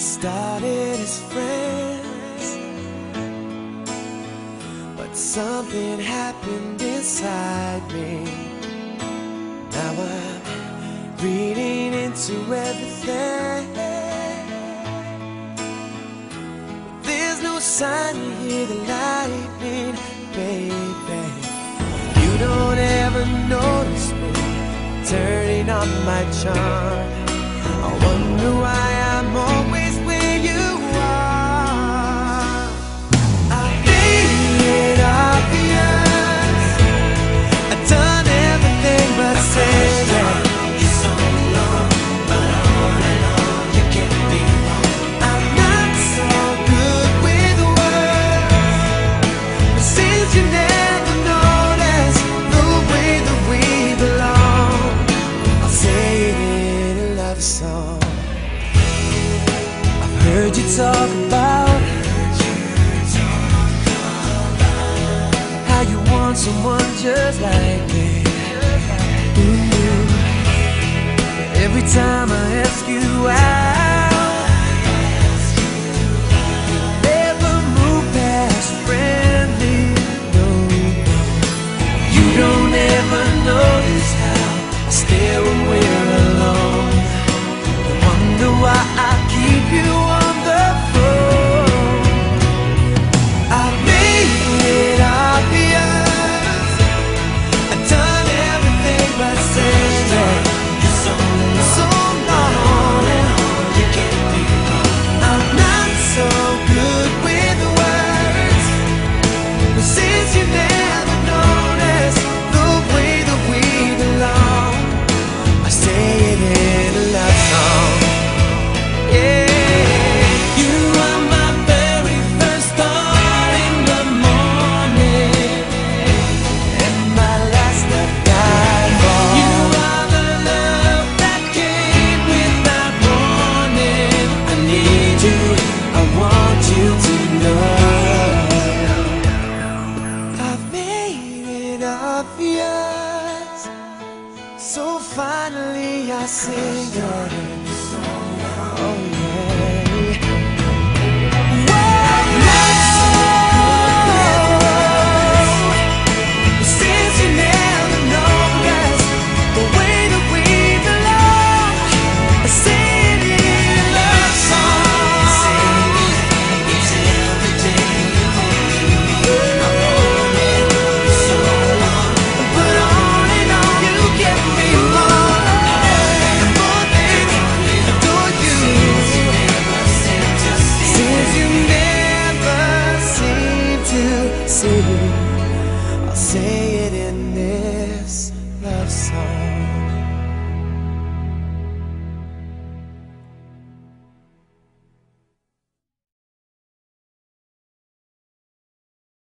started as friends. But something happened inside me. Now I'm reading into everything. There's no sign you hear the lightning, baby. You don't ever notice me Turning on my charm. I wonder why heard you talk about How you want someone just like me Ooh. Every time I ask I sing your song. Oh, yeah.